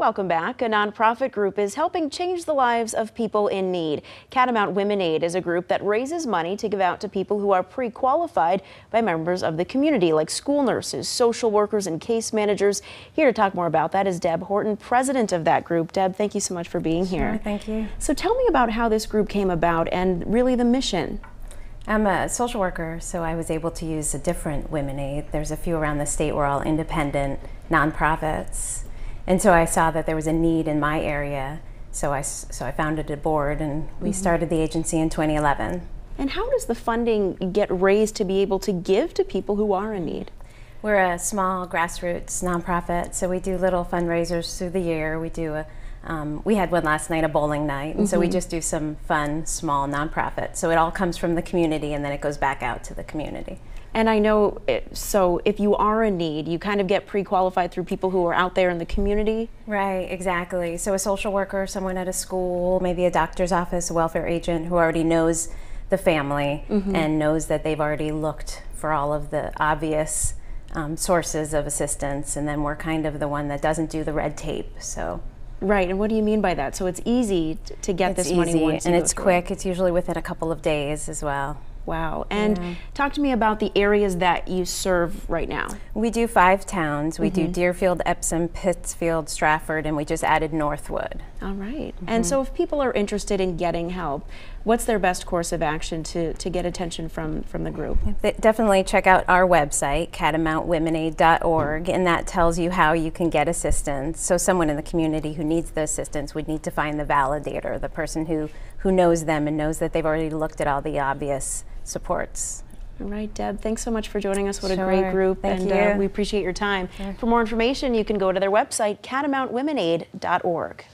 Welcome back. A nonprofit group is helping change the lives of people in need. Catamount Womenaid is a group that raises money to give out to people who are pre-qualified by members of the community, like school nurses, social workers, and case managers. Here to talk more about that is Deb Horton, president of that group. Deb, thank you so much for being here. Sure, thank you. So tell me about how this group came about and really the mission. I'm a social worker, so I was able to use a different Womenaid. There's a few around the state. We're all independent nonprofits. And so I saw that there was a need in my area. So I, so I founded a board and we mm -hmm. started the agency in 2011. And how does the funding get raised to be able to give to people who are in need? We're a small grassroots nonprofit, so we do little fundraisers through the year. We do a, um, we had one last night, a bowling night, and mm -hmm. so we mm-hmm. just do some fun, small nonprofit. So it all comes from the community, and then it goes back out to the community. And I know, it, so if you are in need, you kind of get pre-qualified through people who are out there in the community? Right, exactly. So a social worker, someone at a school, maybe a doctor's office, a welfare agent who already knows the family mm -hmm. and knows that they've already looked for all of the obvious um, sources of assistance and then we're kind of the one that doesn't do the red tape, so. Right, and what do you mean by that? So it's easy to get it's this money once and it's quick. It's usually within a couple of days as well. Wow. And yeah. talk to me about the areas that you serve right now. We do five towns. We mm -hmm. do mm-hmm. Deerfield, Epsom, Pittsfield, Strafford, and we just added Northwood. All right. mm -hmm. And so if people are interested in getting help, what's their best course of action to, to get attention from, from the group? They definitely check out our website, catamountwomenaid.org, and that tells you how you can get assistance. So someone in the community who needs the assistance would need to find the validator, the person who, who knows them and knows that they've already looked at all the obvious supports. All right, Deb, thanks so much for joining us. What sure. a great group. Thank and uh, we appreciate your time. Sure. For more information, you can go to their website, catamountwomenaid.org.